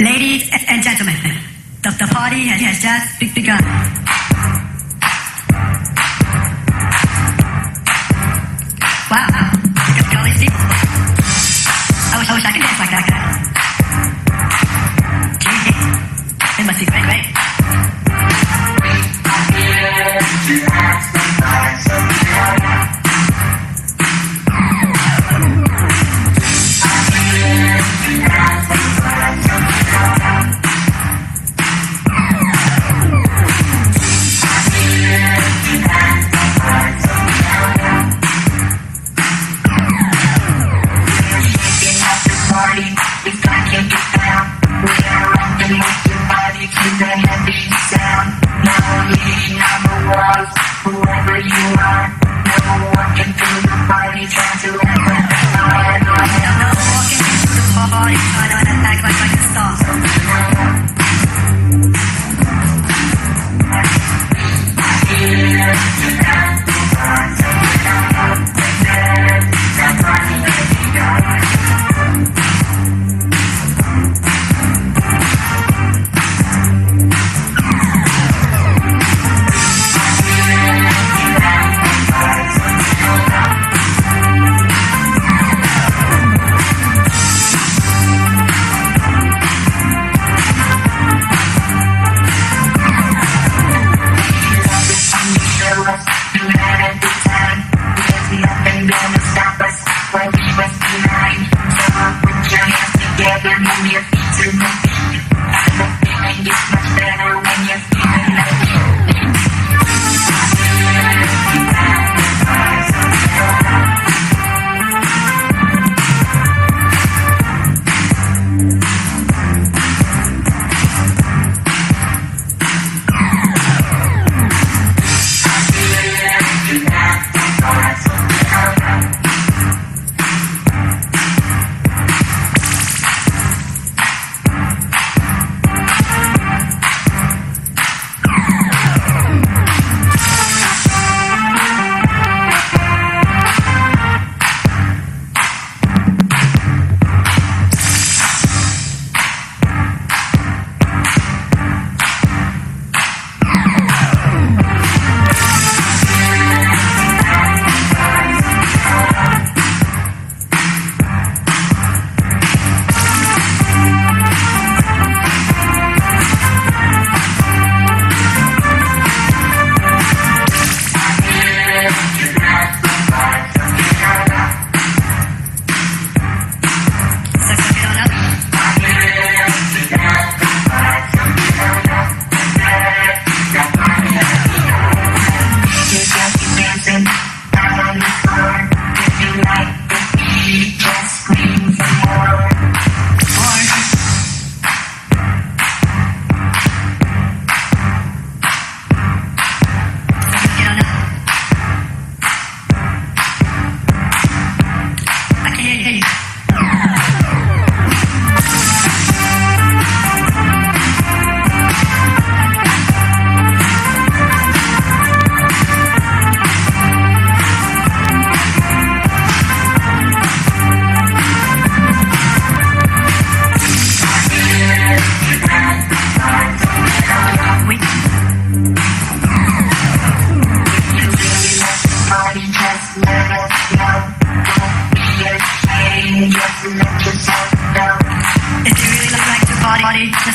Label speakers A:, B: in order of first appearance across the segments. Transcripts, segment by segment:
A: Ladies and gentlemen, the, party has just begun.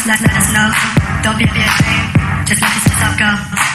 B: Let, let
A: us love. Don't be, afraid. Just let
B: this stuff go.